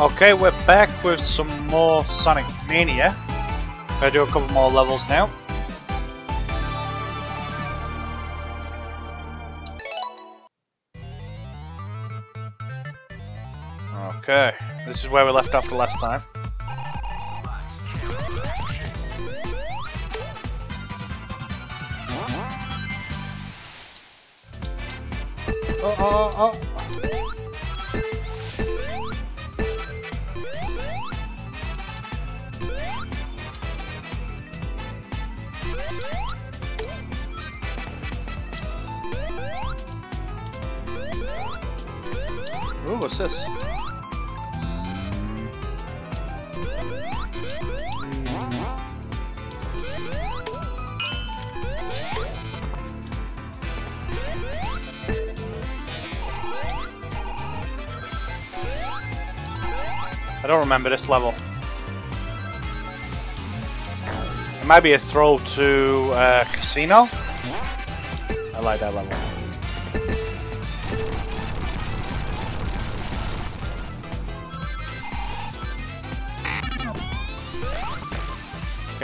Okay, we're back with some more Sonic Mania. Gotta do a couple more levels now. Okay, this is where we left off the last time. Oh, oh, oh. What's this? I don't remember this level. It might be a throw to uh, casino. I like that level.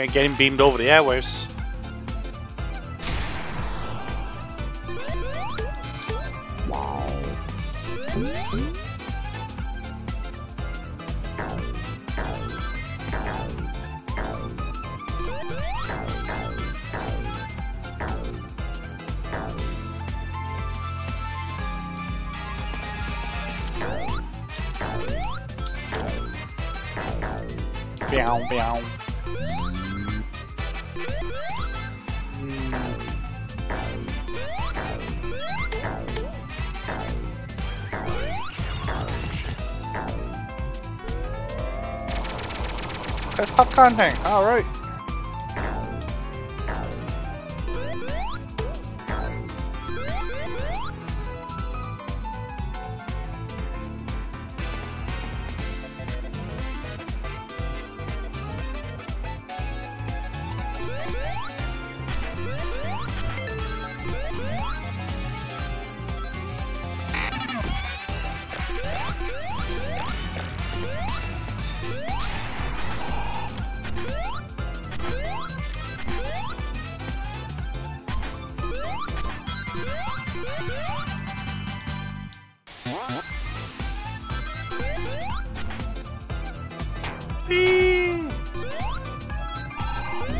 Okay, getting beamed over the airwaves. Meow, meow. Popcorn thing. All right.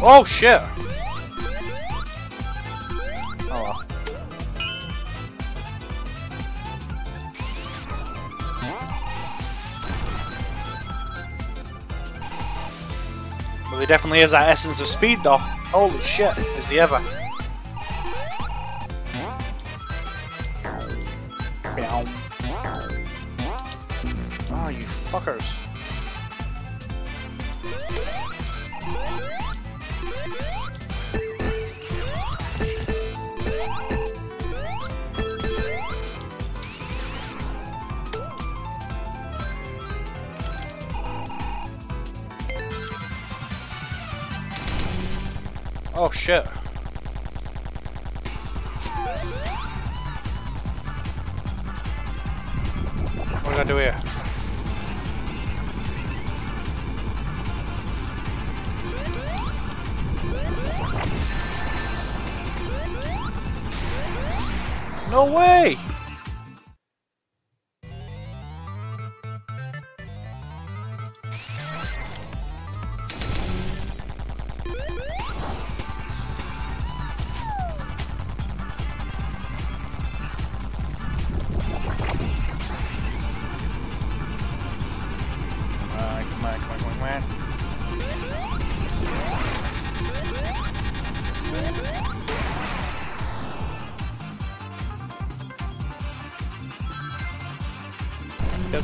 Oh shit! Oh well. Well, there definitely is that essence of speed though. Holy shit, is he ever. No way!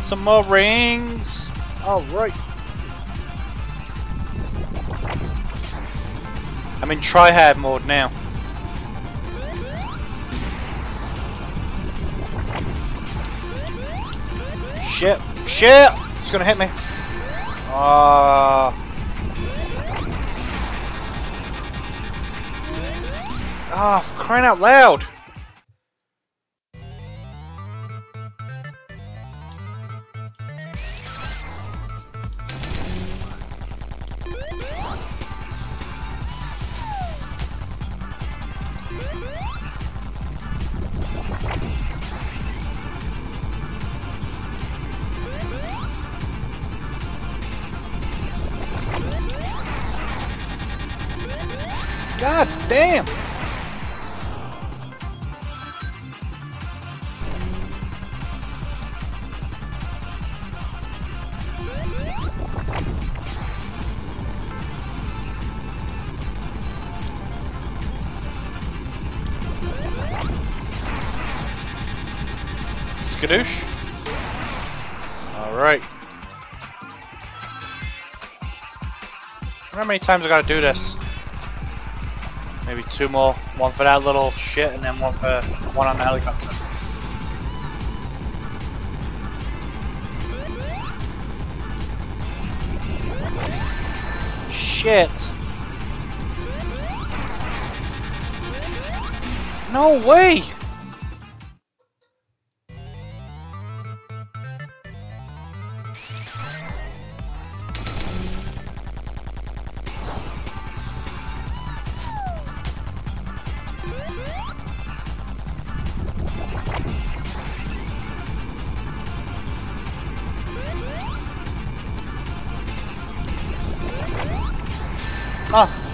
Some more rings. All right. I'm in try-hard mode now. Shit! Shit! It's gonna hit me. Ah. Ah, crying out loud! Skadoosh. Alright. How many times I gotta do this? Maybe two more. One for that little shit and then one for one on the helicopter. Shit! No way! Ah.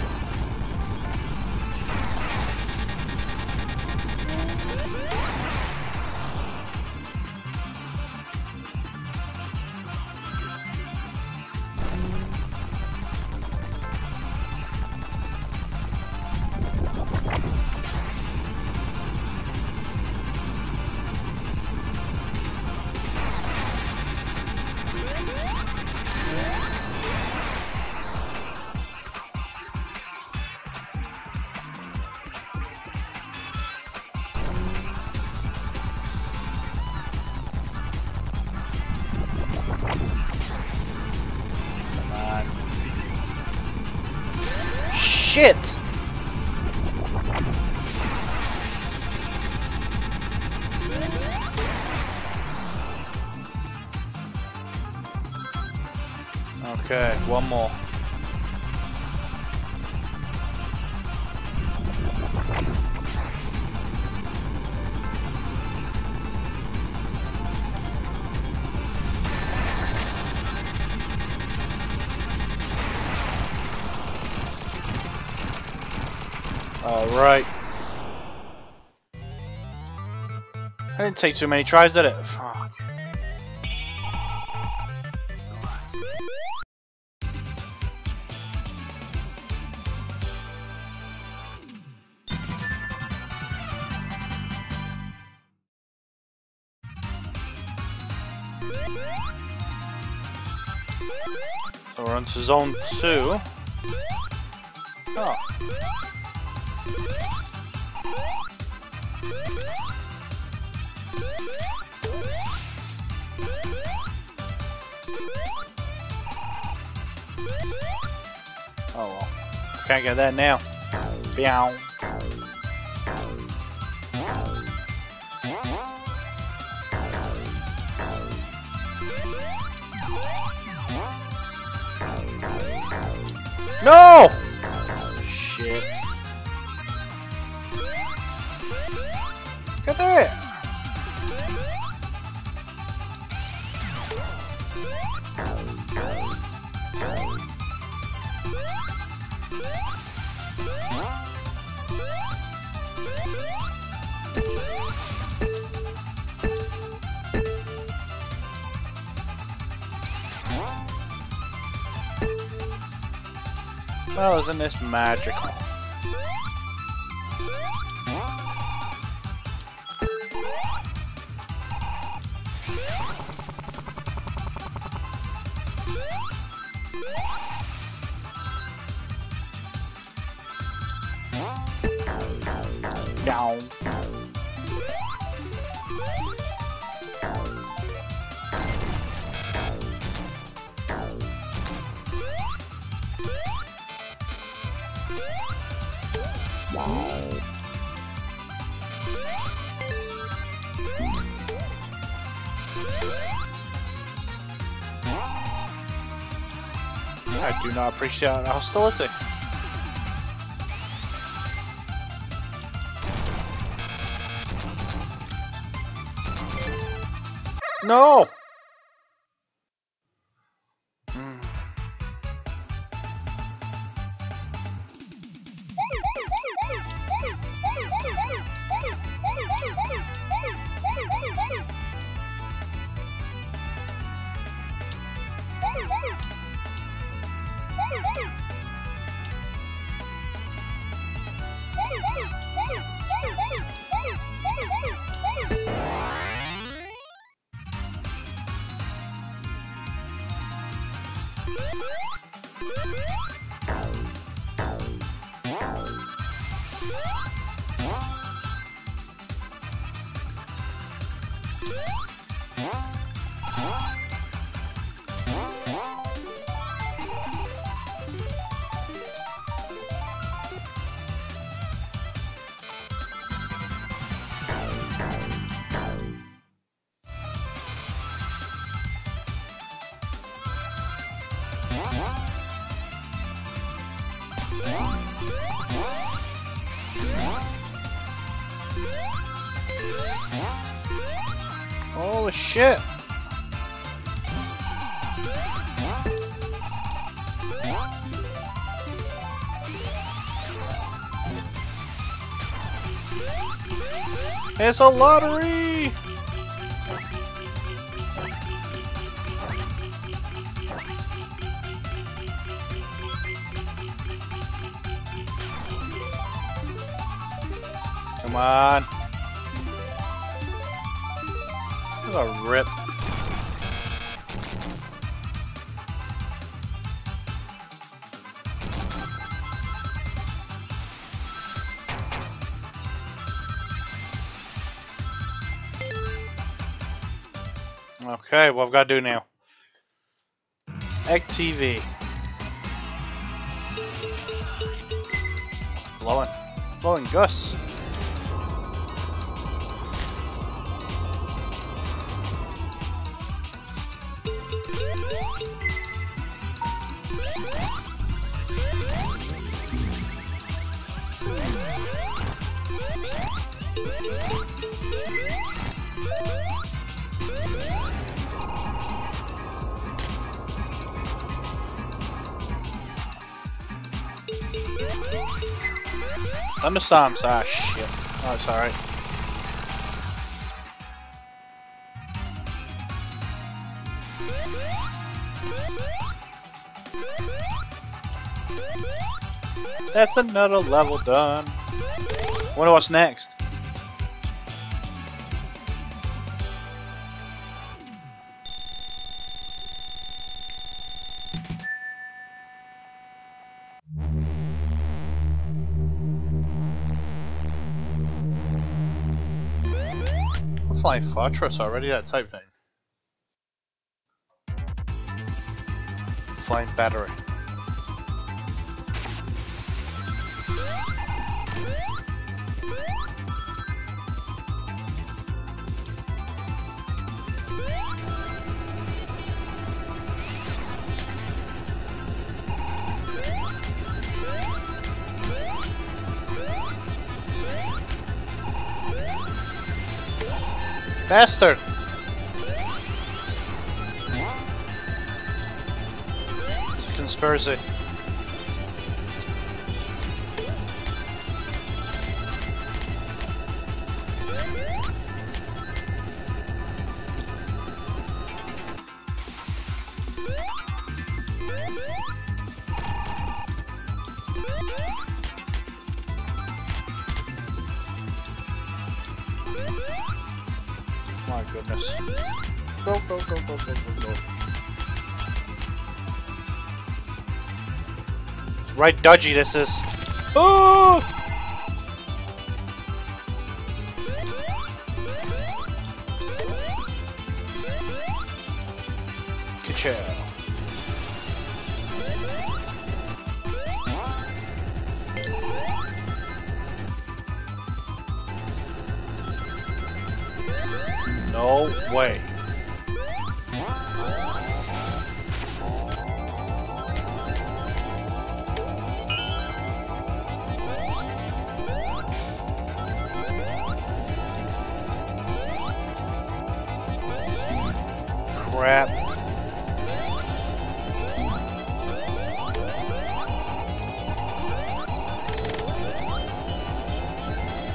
Okay, one more. Alright. I didn't take too many tries, did it? Zone two. Oh. Oh well. Can't get that now. Meow. No! Well, isn't this magical? I do not appreciate hostility. No! Holy shit! It's a lottery! Okay, what I've got to do now? TV. Blowing. Blowing Gus. Thunderstorms. Ah, shit. Oh, it's alright. That's another level done. Wonder what's next. Flying Fortress already, that type thing. Flying Battery. Bastard! It's a conspiracy. Right dodgy this is. Oh! No way. Crap.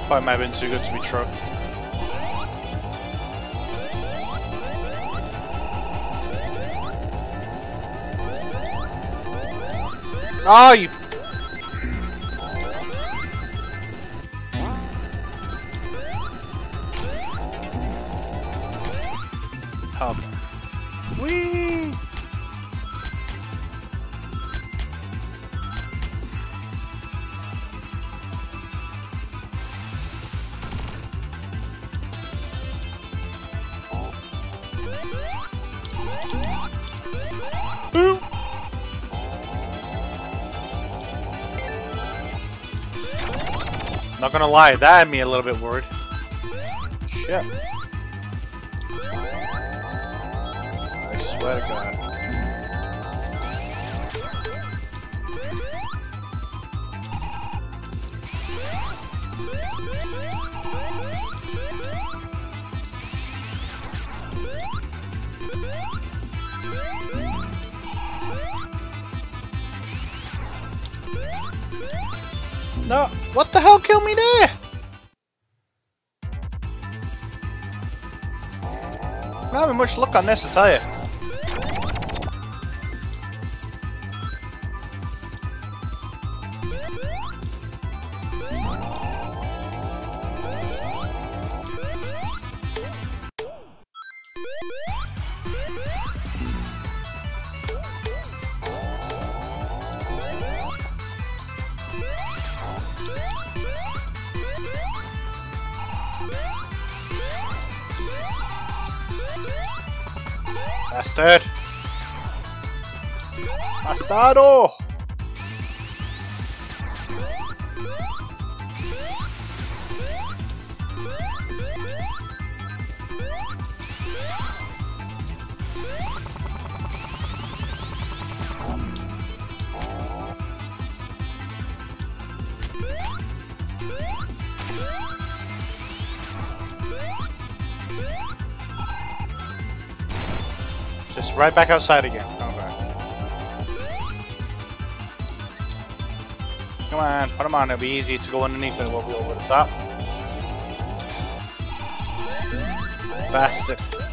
thought might have been too good to be true. Oh, you Mm. Not gonna lie, that had me a little bit worried. Shit. I swear to God. What the hell killed me there? Not having much luck on this, I tell you. Bastardo! Just right back outside again. On, put them on. It'll be easy to go underneath and we'll be over the top. Bastard.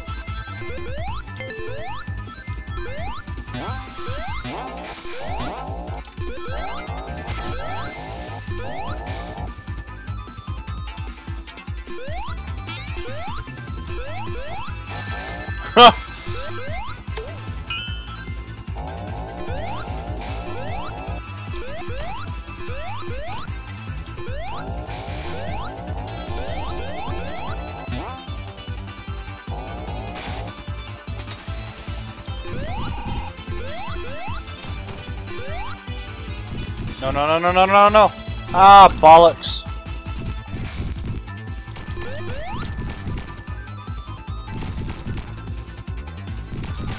Huh! No, no, no, no. Ah, bollocks.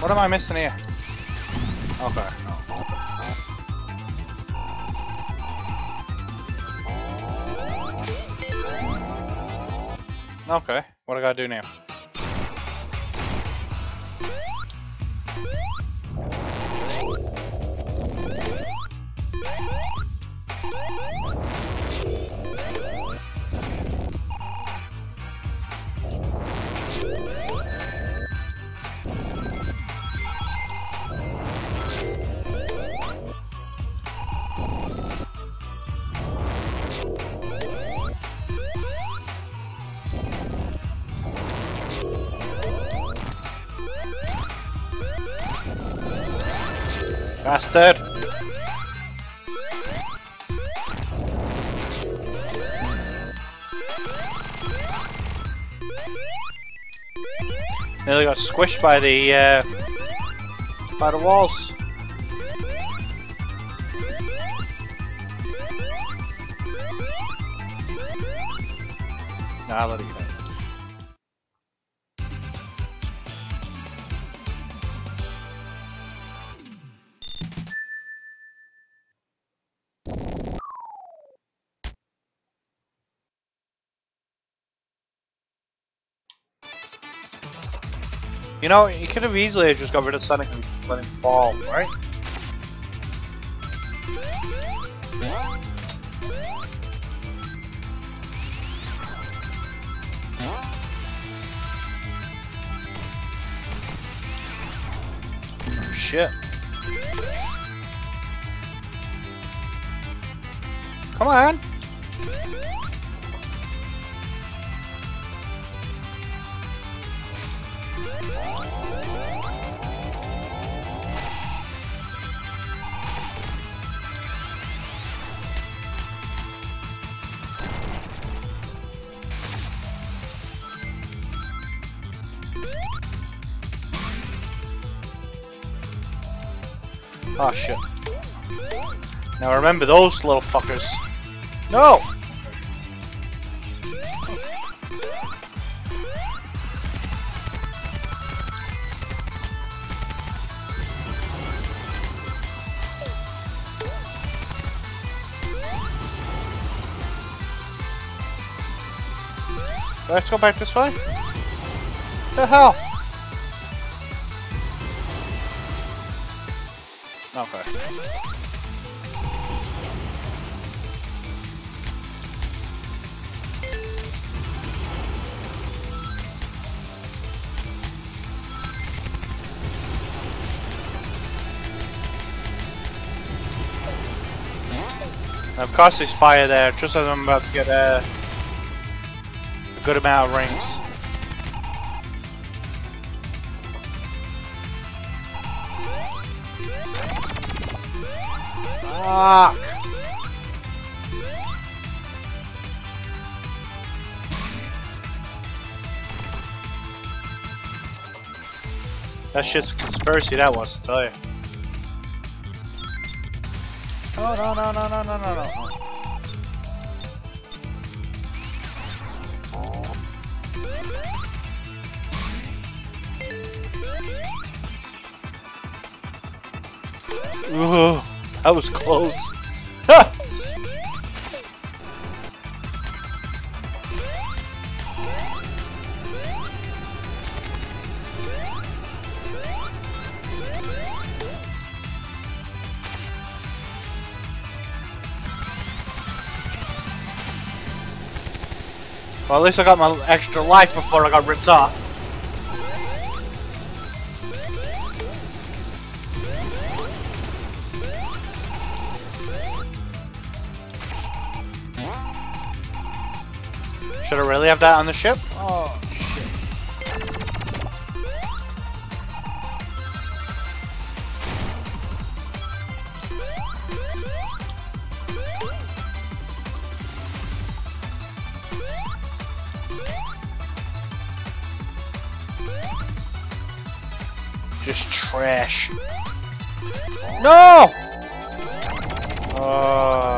What am I missing here? Okay. Okay, what do I gotta do now? Bastard! Nearly got squished by the uh, by the walls. Nah, let it go. You know, you could have easily just got rid of Sonic and let him fall, right? Oh, shit. Come on! Oh shit. Now remember those little fuckers. No! I go back this way? The hell? Okay. Of course there's fire there, just as I'm about to get a, a good amount of rings. Fuck! That shit's a conspiracy that was, to tell you. Oh, no, no, no, no, no, no, no. Ooh, that was close. Well, at least I got my extra life before I got ripped off. Should I really have that on the ship? Just trash. No! Oh.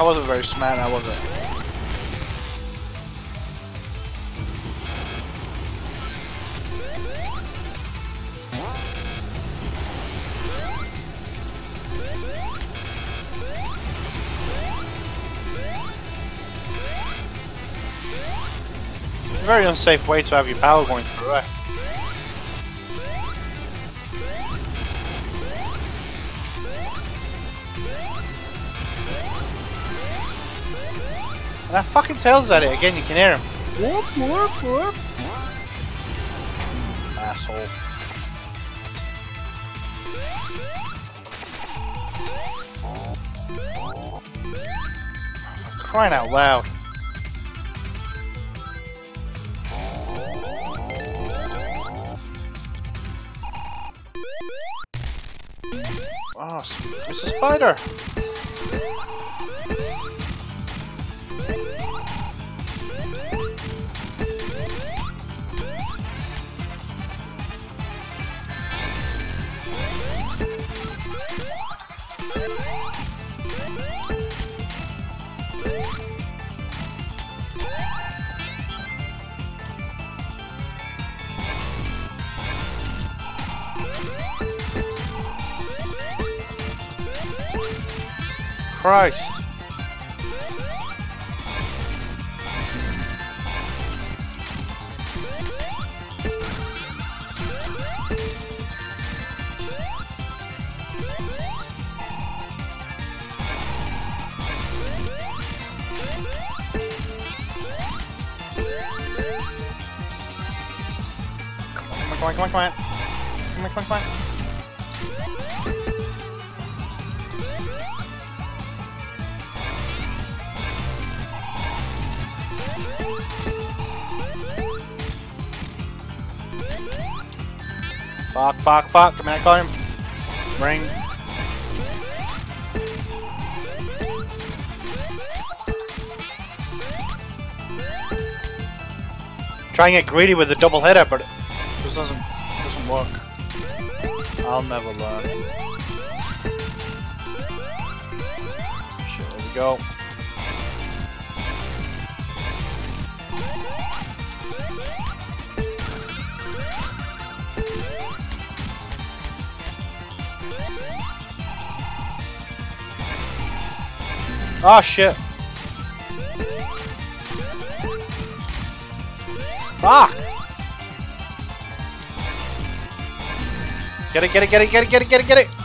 I wasn't very smart, I wasn't. Very unsafe way to have your power going through it. And that fucking Tails at it again, you can hear him. Whoop, whoop, whoop. Asshole. Crying out loud. Oh, it's a spider! Christ. Fuck. Come on, call him. Ring. Try and get greedy with the double header, but it just doesn't doesn't work. I'll never learn. Shit, there we go. Oh shit. Fuck! Get it, get it, get it, get it, get it, get it, get it!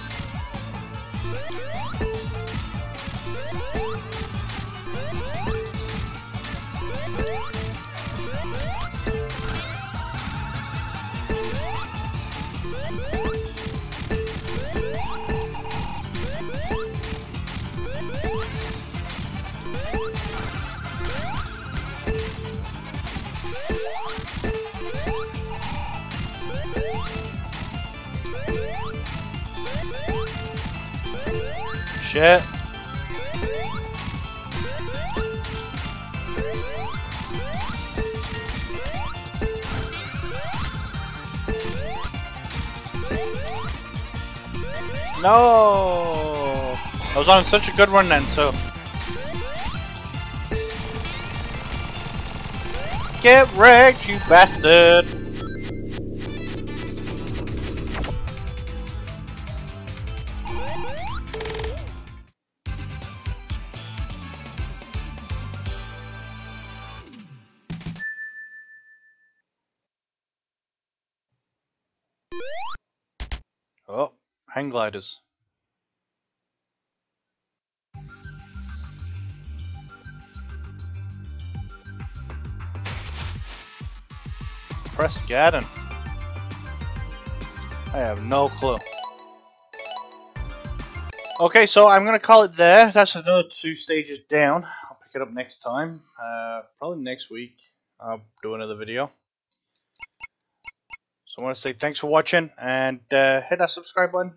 Shit. No! I was on such a good run then, so. Get wrecked, you bastard! Oh, hang gliders. Press Garden. I have no clue. Okay, so I'm gonna call it there. That's another two stages down. I'll pick it up next time. Uh, probably next week. I'll do another video. So I want to say thanks for watching and uh, hit that subscribe button.